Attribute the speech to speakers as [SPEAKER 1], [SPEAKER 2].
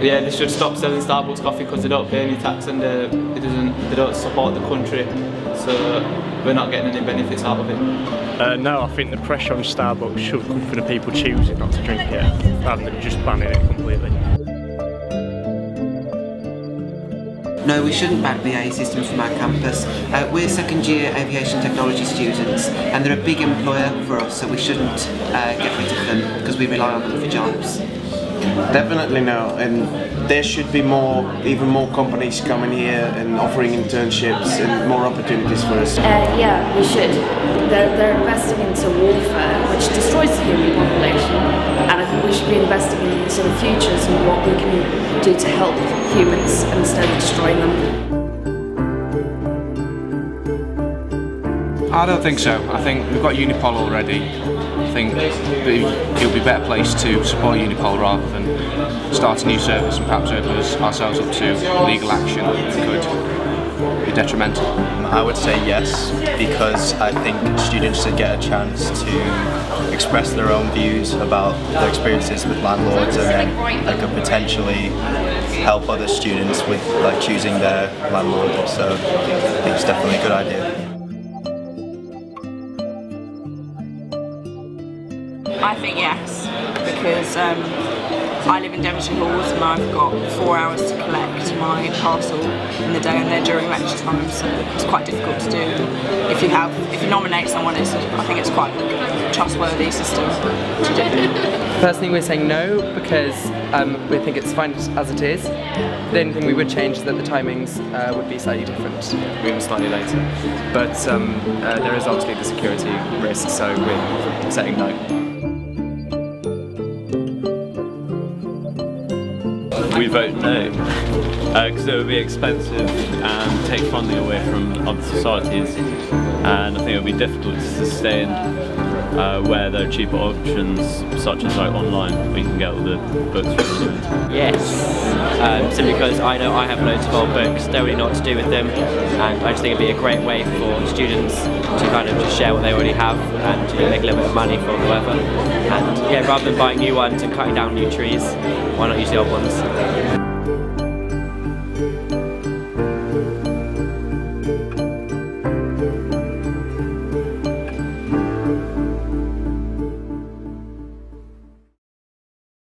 [SPEAKER 1] yeah, they should stop selling Starbucks coffee because they don't pay any tax and uh, it doesn't, they don't support the country. So we're not getting any benefits out of it.
[SPEAKER 2] Uh, no, I think the pressure on Starbucks should come from the people choosing not to drink it rather than just banning it completely.
[SPEAKER 3] No, we shouldn't ban BAE systems from our campus. Uh, we're second year aviation technology students and they're a big employer for us so we shouldn't uh, get rid of them because we rely on them for jobs.
[SPEAKER 4] Definitely no, and there should be more, even more companies coming here and offering internships and more opportunities for us.
[SPEAKER 5] Uh, yeah, we should. They're, they're investing into warfare, which destroys the human population, and I think we should be investing into the futures and what we can do to help humans instead of destroying them.
[SPEAKER 6] I don't think so. I think we've got Unipol already. I think it would be a better place to support Unipol rather than start a new service and perhaps open ourselves up to legal action that could be detrimental.
[SPEAKER 7] Mm, I would say yes because I think students should get a chance to express their own views about their experiences with landlords and then they could potentially help other students with like choosing their landlord so it's definitely a good idea.
[SPEAKER 8] I think yes, because um, I live in Devonshire Halls and I've got four hours to collect my parcel in the day and they're during lecture time, so it's quite difficult to do. If you have, if you nominate someone, it's, I think it's quite a trustworthy system to do.
[SPEAKER 9] Personally, we're saying no because um, we think it's fine as it is. The only thing we would change is that the timings uh, would be slightly different.
[SPEAKER 10] Room slightly later, but um, uh, there is obviously the security risk, so we're saying no.
[SPEAKER 11] We vote no. Because uh, it would be expensive and take funding away from other societies. And I think it would be difficult to sustain uh, where there are cheaper options such as like online you can get all the books
[SPEAKER 12] Yes, um, simply because I know I have loads of old books, don't really know what to do with them and I just think it'd be a great way for students to kind of just share what they already have and make a little bit of money for whoever. And yeah, rather than buying new ones and cutting down new trees, why not use the old ones?